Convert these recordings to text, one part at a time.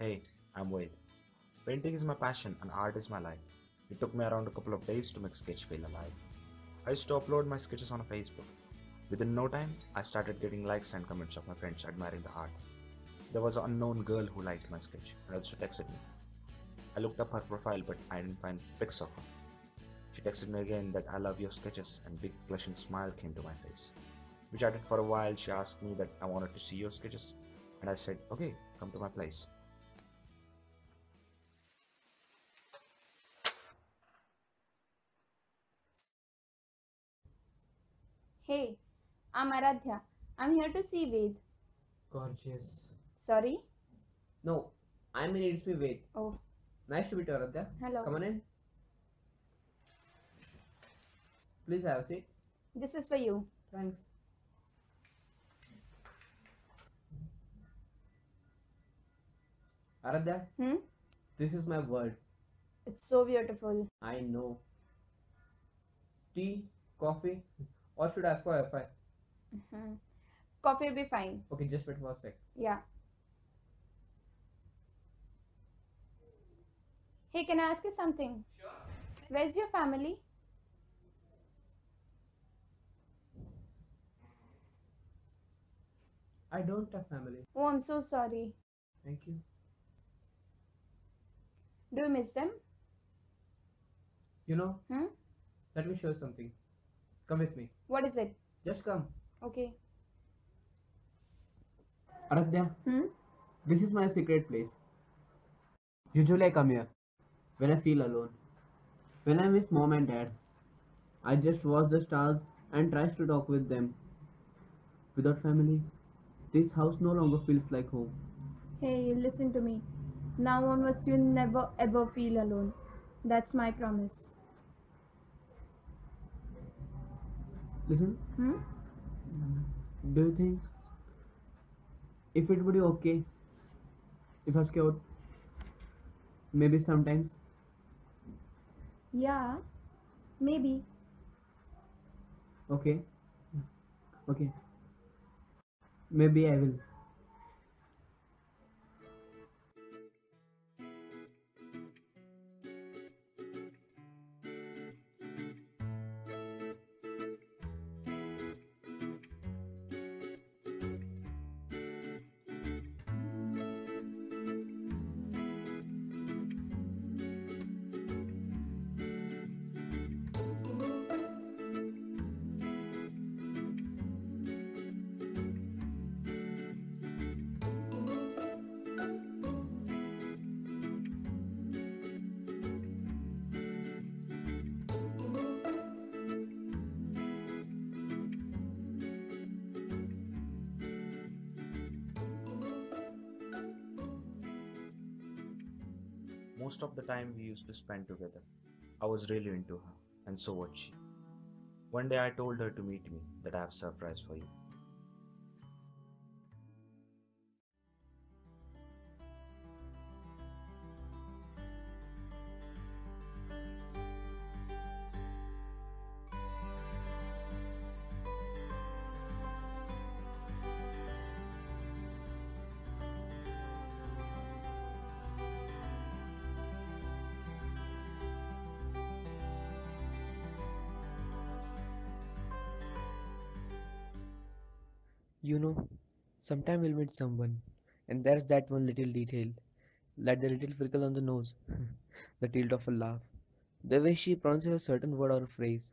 Hey, I'm Ved. Painting is my passion and art is my life. It took me around a couple of days to make Sketch feel alive. I used to upload my sketches on Facebook. Within no time, I started getting likes and comments of my friends admiring the art. There was an unknown girl who liked my sketch and also texted me. I looked up her profile but I didn't find pics of her. She texted me again that I love your sketches and big blushing smile came to my face. We chatted for a while. She asked me that I wanted to see your sketches and I said, okay, come to my place. Hey, I'm Aradhya. I'm here to see Ved. Gorgeous. Sorry? No, I mean it's me Ved. Oh, Nice to meet you, Aradhya. hello. Come on in. Please have a seat. This is for you. Thanks. Aradhya, Hmm? this is my world. It's so beautiful. I know. Tea, coffee, or should I ask for Wi-Fi? Mhm. Coffee will be fine. Okay, just wait for a sec. Yeah. Hey, can I ask you something? Sure. Where's your family? I don't have family. Oh, I'm so sorry. Thank you. Do you miss them? You know, Hmm? let me show you something. Come with me. What is it? Just come. Okay. Aradhya, Hmm? This is my secret place. Usually I come here when I feel alone. When I miss mom and dad, I just watch the stars and tries to talk with them. Without family, this house no longer feels like home. Hey, listen to me. Now onwards, you'll never ever feel alone. That's my promise. Listen, Hmm? do you think if it would be okay if I scout maybe sometimes? Yeah, maybe. okay. Okay. Maybe I will Most of the time we used to spend together. I was really into her, and so was she. One day I told her to meet me, that I have a surprise for you. You know, sometime we'll meet someone, and there's that one little detail, like the little freckle on the nose, the tilt of a laugh, the way she pronounces a certain word or a phrase.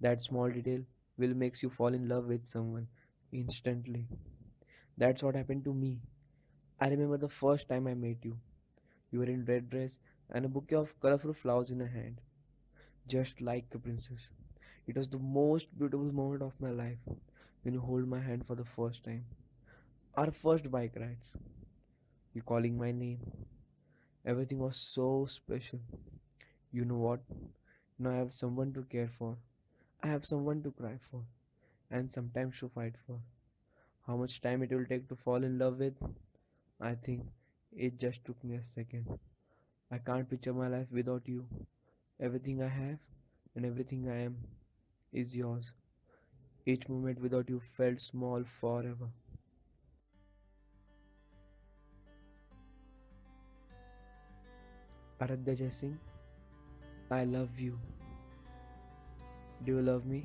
That small detail will makes you fall in love with someone instantly. That's what happened to me. I remember the first time I met you. You were in red dress and a bouquet of colorful flowers in a hand, just like a princess. It was the most beautiful moment of my life when you hold my hand for the first time. Our first bike rides. You calling my name. Everything was so special. You know what? Now I have someone to care for. I have someone to cry for. And sometimes to fight for. How much time it will take to fall in love with? I think it just took me a second. I can't picture my life without you. Everything I have and everything I am is yours. Each moment without you felt small forever. Aradhya Jai Singh, I love you. Do you love me?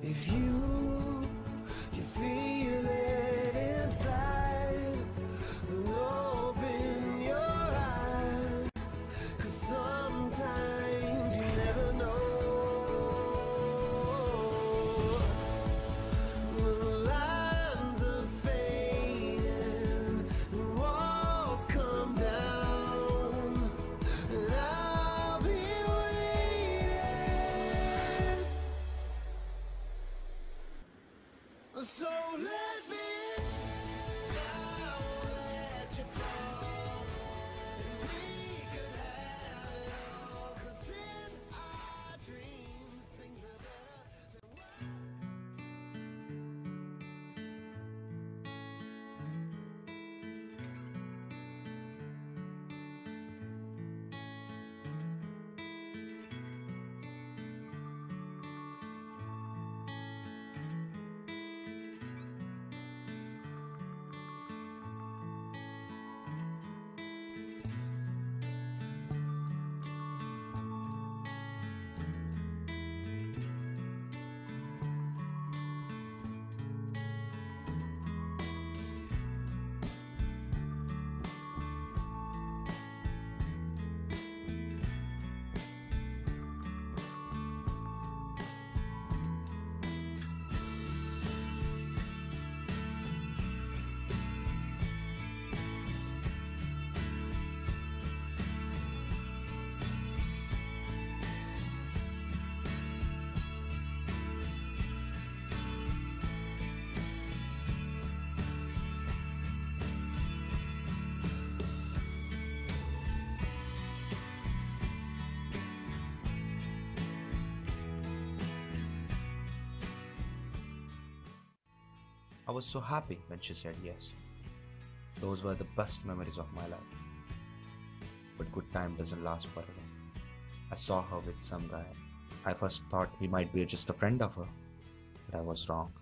If you I was so happy when she said yes. Those were the best memories of my life. But good time doesn't last forever. I saw her with some guy. I first thought he might be just a friend of her, but I was wrong.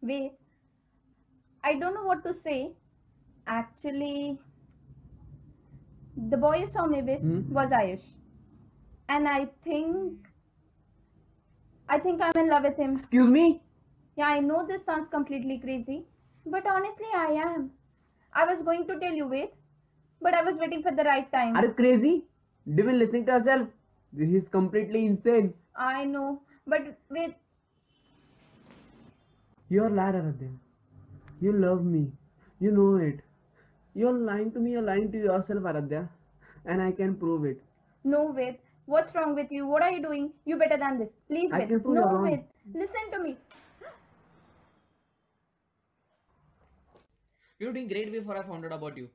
Wait. I don't know what to say. Actually, the boy you saw me with Hmm? was Ayush. And I think. I think I'm in love with him. Excuse me? Yeah, I know this sounds completely crazy, but honestly, I am. I was going to tell you, wait, but I was waiting for the right time. Are you crazy? Even listening to yourself? This is completely insane. I know, but wait, You're a liar, Aradhya. You love me. You know it. You're lying to me, you're lying to yourself, Aradhya. And I can prove it. no, wait. What's wrong with you? What are you doing? You better than this. Please, I wait. can prove No, you're wrong. wait. Listen to me. You're doing great before I found out about you.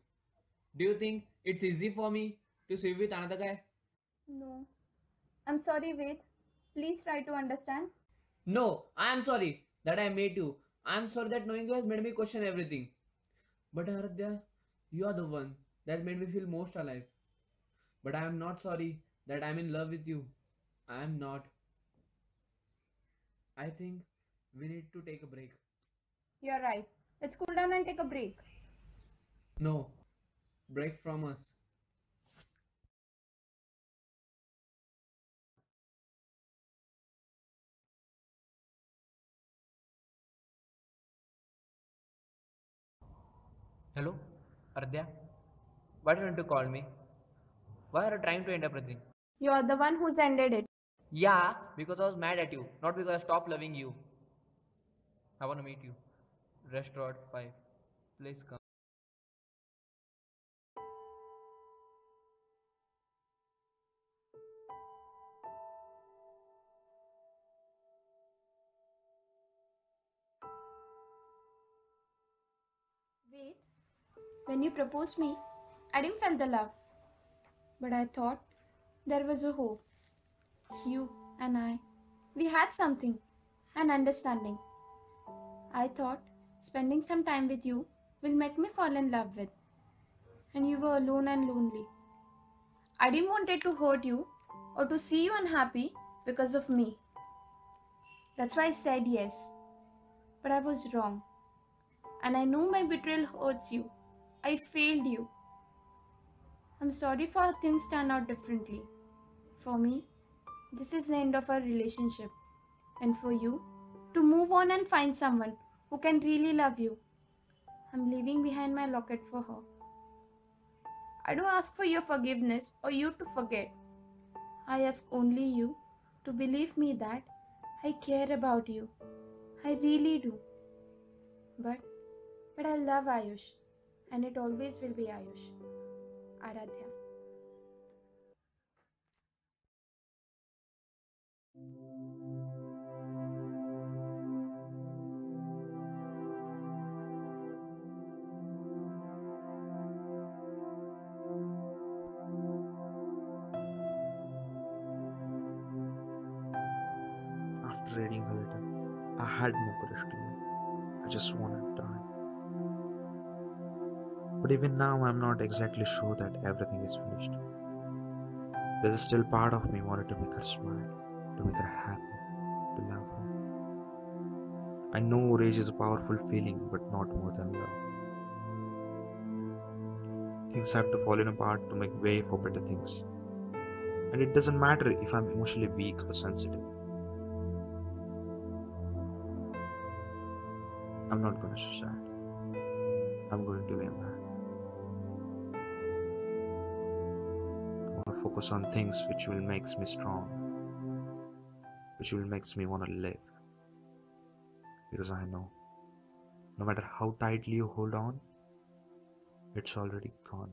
Do you think it's easy for me to swim with another guy? No. I'm sorry, wait. Please try to understand. No, I am sorry that I made you. I am sorry that knowing you has made me question everything. But Aradhya, you are the one that made me feel most alive. But I am not sorry that I am in love with you. I am not. I think we need to take a break. You're right. Let's cool down and take a break. No. Break from us. Hello? Aradhya? Why didn't you call me? Why are you trying to end everything? You're the one who's ended it. Yeah, because I was mad at you, not because I stopped loving you. I want to meet you. Restaurant 5. Please come. When you proposed me, I didn't feel the love. But I thought there was a hope. You and I, we had something, an understanding. I thought spending some time with you will make me fall in love with. And you were alone and lonely. I didn't want it to hurt you or to see you unhappy because of me. That's why I said yes. But I was wrong and I know my betrayal hurts you. I failed you. I'm sorry for things turn out differently. For me, this is the end of our relationship. And for you, to move on and find someone who can really love you. I'm leaving behind my locket for her. I don't ask for your forgiveness or you to forget. I ask only you to believe me that I care about you. I really do. But but I love Ayush, and it always will be Ayush. Aradhya. But even now, I'm not exactly sure that everything is finished. There's still part of me wanted to make her smile, to make her happy, to love her. I know rage is a powerful feeling, but not more than love. Things have to fall in apart to make way for better things. And it doesn't matter if I'm emotionally weak or sensitive. I'm not gonna suicide. I'm going to be a I focus on things which will makes me strong, which will makes me want to live. Because I know, no matter how tightly you hold on, it's already gone.